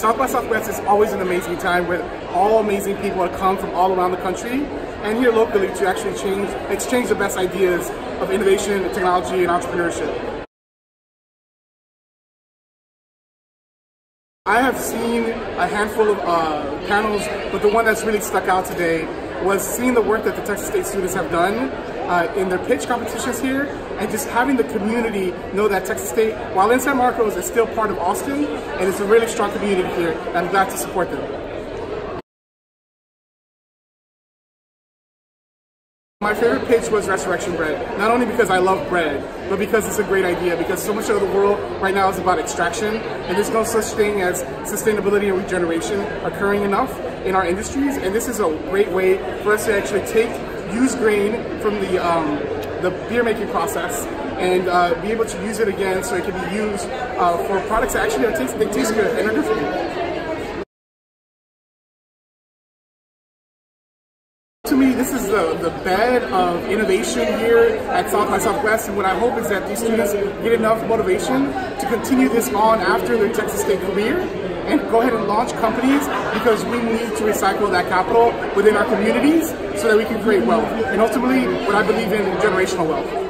South by Southwest is always an amazing time where all amazing people come from all around the country and here locally to actually change, exchange the best ideas of innovation, technology, and entrepreneurship. I have seen a handful of uh, panels, but the one that's really stuck out today was seeing the work that the Texas State students have done uh, in their pitch competitions here, and just having the community know that Texas State, while in San Marcos, is still part of Austin, and it's a really strong community here, and I'm glad to support them. My favorite pitch was Resurrection Bread, not only because I love bread, but because it's a great idea, because so much of the world right now is about extraction, and there's no such thing as sustainability and regeneration occurring enough in our industries, and this is a great way for us to actually take used grain from the, um, the beer making process and uh, be able to use it again so it can be used uh, for products that actually taste, they taste good and are good for you. To me, this is the, the bed of innovation here at South by Southwest, and what I hope is that these students get enough motivation to continue this on after their Texas State career and go ahead and launch companies because we need to recycle that capital within our communities so that we can create wealth and ultimately what I believe in generational wealth.